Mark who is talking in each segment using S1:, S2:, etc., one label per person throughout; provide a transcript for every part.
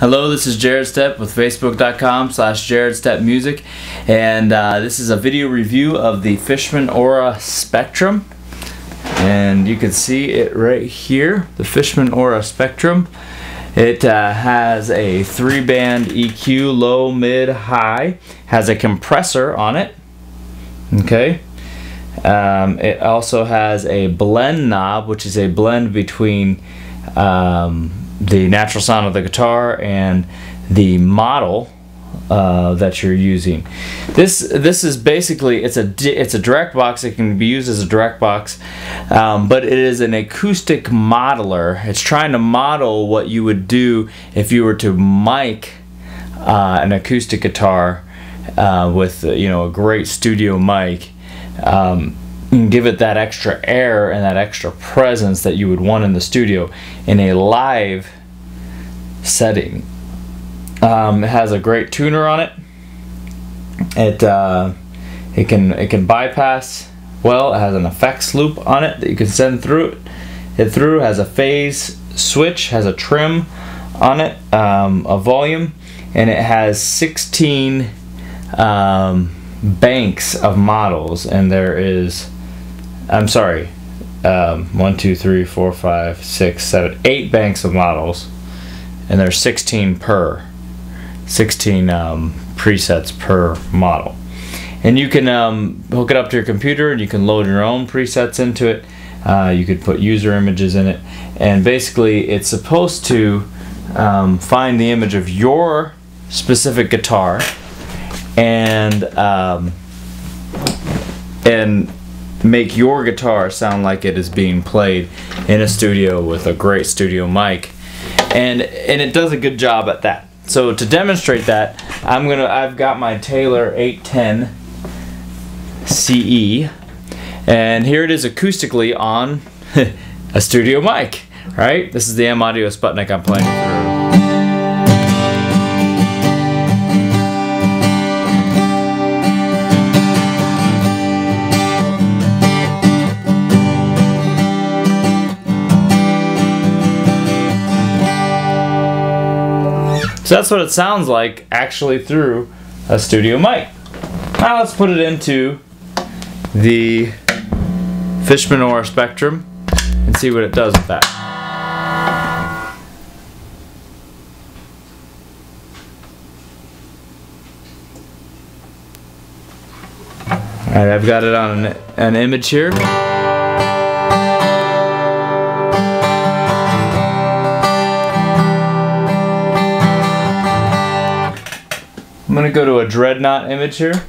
S1: Hello, this is Jared Stepp with Facebook.com slash Jared Stepp Music, and uh, this is a video review of the Fishman Aura Spectrum. And you can see it right here, the Fishman Aura Spectrum. It uh, has a three band EQ, low, mid, high, has a compressor on it. Okay. Um, it also has a blend knob, which is a blend between um, the natural sound of the guitar and the model uh, that you're using. This this is basically it's a it's a direct box. It can be used as a direct box, um, but it is an acoustic modeler. It's trying to model what you would do if you were to mic uh, an acoustic guitar uh, with you know a great studio mic. Um, give it that extra air and that extra presence that you would want in the studio in a live setting. Um, it has a great tuner on it. It uh, it can it can bypass well. It has an effects loop on it that you can send through it. It through has a phase switch, has a trim on it, um, a volume, and it has 16 um, banks of models. And there is I'm sorry, um, one, two, three, four, five, six, seven, eight banks of models, and there's 16 per, 16 um, presets per model. And you can um, hook it up to your computer and you can load your own presets into it. Uh, you could put user images in it. And basically, it's supposed to um, find the image of your specific guitar and um, and make your guitar sound like it is being played in a studio with a great studio mic. And and it does a good job at that. So to demonstrate that I'm gonna I've got my Taylor 810 CE and here it is acoustically on a studio mic right? This is the M Audio Sputnik I'm playing So that's what it sounds like actually through a studio mic. Now let's put it into the Fishman Aura Spectrum and see what it does with that. Alright, I've got it on an, an image here. I'm gonna go to a dreadnought image here.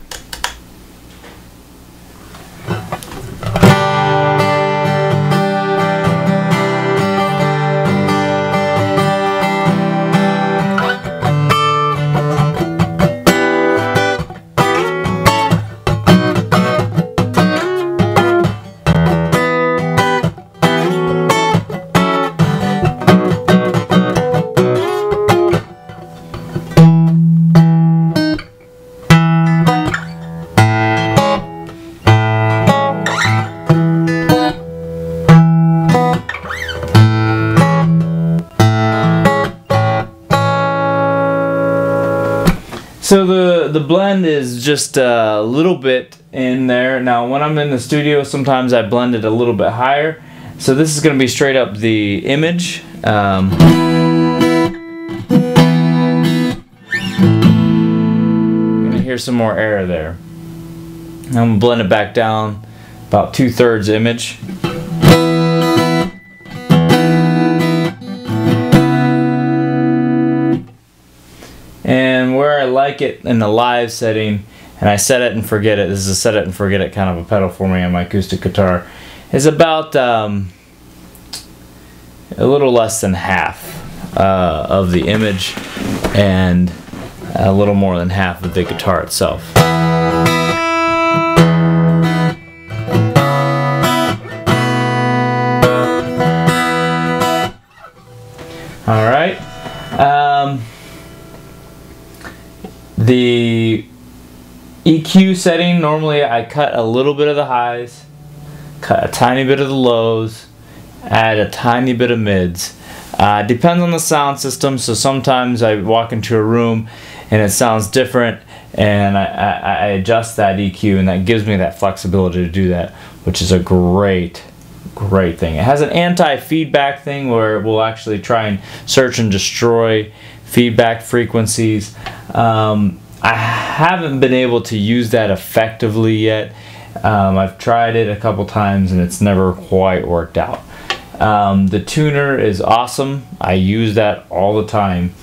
S1: So the the blend is just a little bit in there. Now when I'm in the studio, sometimes I blend it a little bit higher. So this is going to be straight up the image. Um, gonna hear some more air there. I'm gonna blend it back down about two thirds image. I like it in the live setting and I set it and forget it this is a set it and forget it kind of a pedal for me on my acoustic guitar is about um, a little less than half uh, of the image and a little more than half of the guitar itself. The EQ setting, normally I cut a little bit of the highs, cut a tiny bit of the lows, add a tiny bit of mids. Uh, depends on the sound system. So sometimes I walk into a room and it sounds different, and I, I, I adjust that EQ, and that gives me that flexibility to do that, which is a great great thing. It has an anti-feedback thing where it will actually try and search and destroy feedback frequencies. Um, I haven't been able to use that effectively yet. Um, I've tried it a couple times and it's never quite worked out. Um, the tuner is awesome. I use that all the time.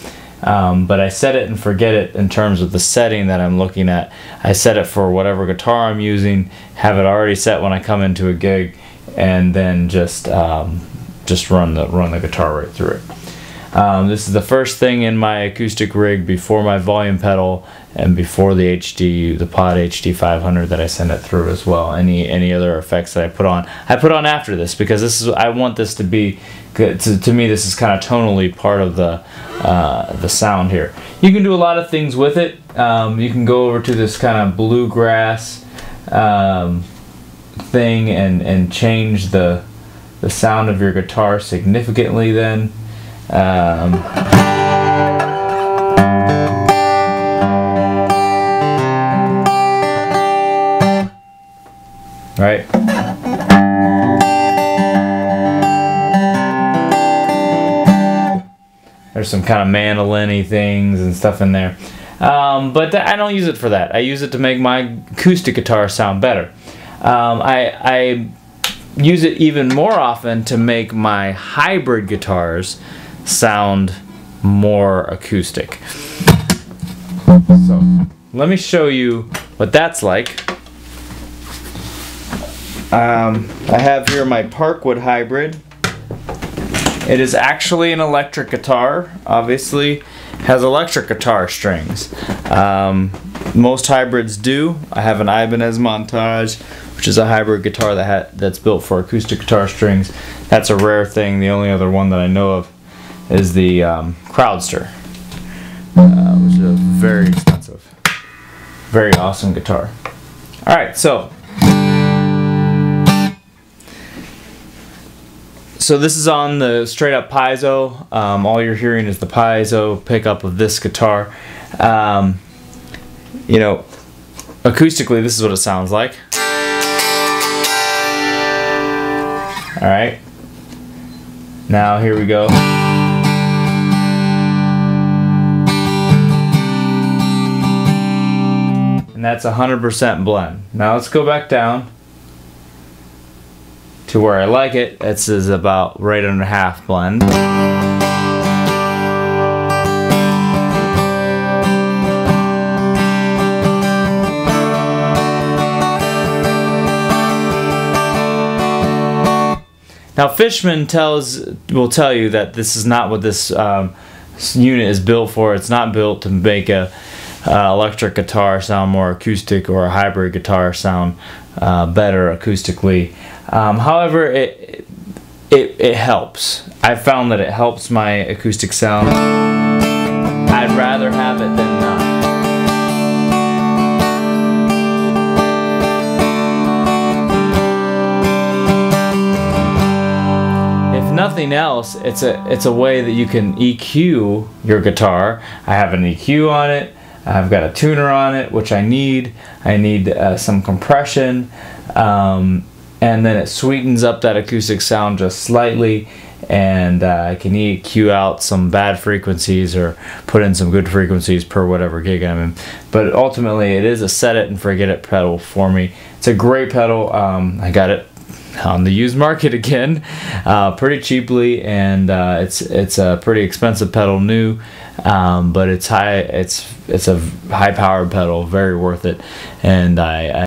S1: Um, but I set it and forget it in terms of the setting that I'm looking at. I set it for whatever guitar I'm using, have it already set when I come into a gig, and then just um, just run the run the guitar right through it. Um, this is the first thing in my acoustic rig before my volume pedal and before the HD, the Pod HD 500 that I send it through as well. Any any other effects that I put on, I put on after this because this is I want this to be good. To, to me, this is kind of tonally part of the uh, the sound here. You can do a lot of things with it. Um, you can go over to this kind of bluegrass. Um, thing and and change the the sound of your guitar significantly then um, right. There's some kind of mandolin things and stuff in there. Um, but I don't use it for that. I use it to make my acoustic guitar sound better. Um, I, I use it even more often to make my hybrid guitars sound more acoustic. So let me show you what that's like. Um, I have here my Parkwood hybrid. It is actually an electric guitar, obviously has electric guitar strings. Um, most hybrids do. I have an Ibanez Montage, which is a hybrid guitar that that's built for acoustic guitar strings. That's a rare thing. The only other one that I know of is the um, Crowdster, uh, which is a very expensive, very awesome guitar. All right, so so this is on the straight up piezo. Um, all you're hearing is the piezo pickup of this guitar. Um, you know, acoustically, this is what it sounds like. All right. Now here we go. And that's 100% blend. Now let's go back down to where I like it. This is about right under half blend. Now Fishman tells will tell you that this is not what this um, unit is built for. It's not built to make a uh, electric guitar sound more acoustic or a hybrid guitar sound uh, better acoustically. Um, however, it, it, it helps. I found that it helps my acoustic sound. I'd rather have it than not. If nothing else, it's a it's a way that you can EQ your guitar. I have an EQ on it. I've got a tuner on it, which I need. I need uh, some compression. Um, and then it sweetens up that acoustic sound just slightly and uh, I can EQ out some bad frequencies or put in some good frequencies per whatever gig I'm in. But ultimately, it is a set it and forget it pedal for me. It's a great pedal. Um, I got it on the used market again, uh, pretty cheaply, and uh, it's it's a pretty expensive pedal new, um, but it's high. It's it's a high powered pedal, very worth it, and I, I